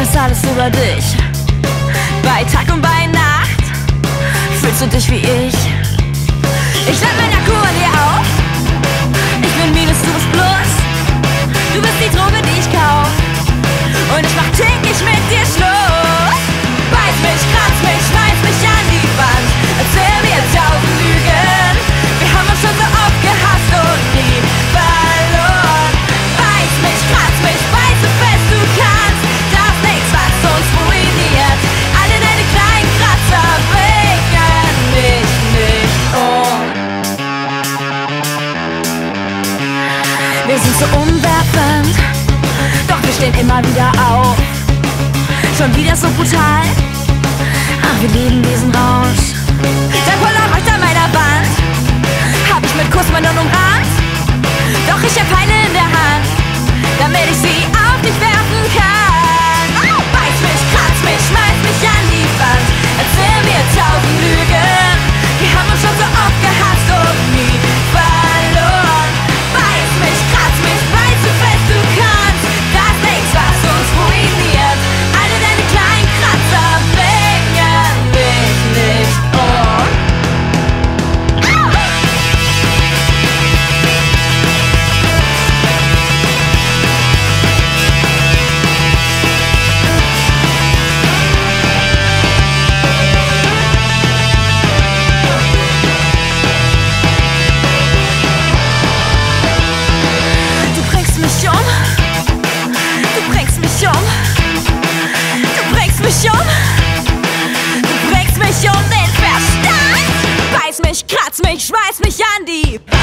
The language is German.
das alles über dich. Bei Tag und bei Nacht fühlst du dich wie ich. Ich lade meiner Kur dir auf. Wir sind so umwerfend, doch wir stehen immer wieder auf. Schon wieder so brutal, ach wir lieben diesen mich du bringst mich um den Verstand. Beiß mich, kratz mich, schmeiß mich an die